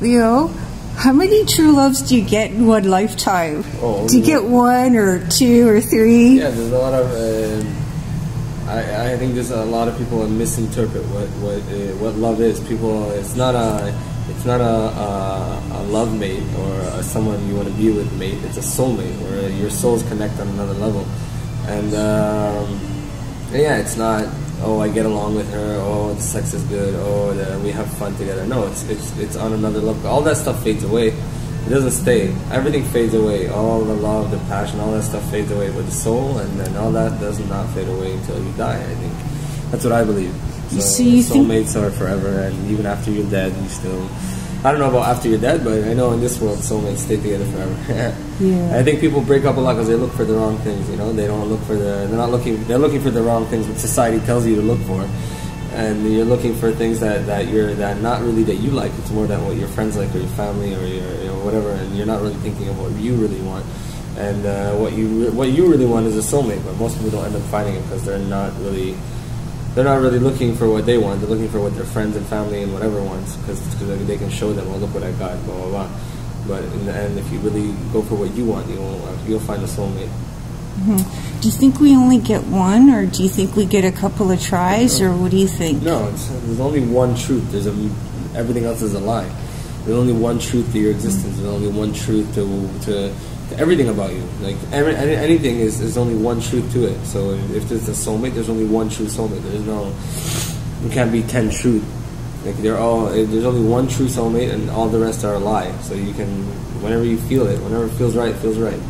Leo, how many true loves do you get in one lifetime? Oh, do you get one or two or three? Yeah, there's a lot of. Uh, I, I think there's a lot of people that misinterpret what what uh, what love is. People, it's not a it's not a, a, a love mate or a, someone you want to be with mate. It's a soulmate where your souls connect on another level. And um, yeah, it's not. Oh, I get along with her. Oh, the sex is good. Oh, the, we have fun together. No, it's it's it's on another level. All that stuff fades away. It doesn't stay. Everything fades away. All the love, the passion, all that stuff fades away. But the soul and then all that does not fade away until you die. I think that's what I believe. So, so you soulmates are forever, and even after you're dead, you still. I don't know about after you're dead, but I know in this world, soulmates stay together forever. yeah. I think people break up a lot because they look for the wrong things. You know, they don't look for the. They're not looking. They're looking for the wrong things, what society tells you to look for, and you're looking for things that that you're that not really that you like. It's more than what your friends like or your family or your you know, whatever, and you're not really thinking of what you really want. And uh, what you what you really want is a soulmate, but most people don't end up finding it because they're not really they're not really looking for what they want. They're looking for what their friends and family and whatever wants because they can show them, oh, look what I got, blah blah blah. But in the end, if you really go for what you want, you'll you'll find a soulmate. Mm-hmm. Do you think we only get one, or do you think we get a couple of tries, or what do you think? No, there's only one truth. There's a everything else is a lie. There's only one truth to your existence. There's only one truth to to everything about you. Like every, anything is there's only one truth to it. So if there's a soulmate, there's only one true soulmate. There's no, there can't be ten truth. Like they're all eh, there's only one true soulmate, and all the rest are a lie. So you can whenever you feel it, whenever it feels right, it feels right.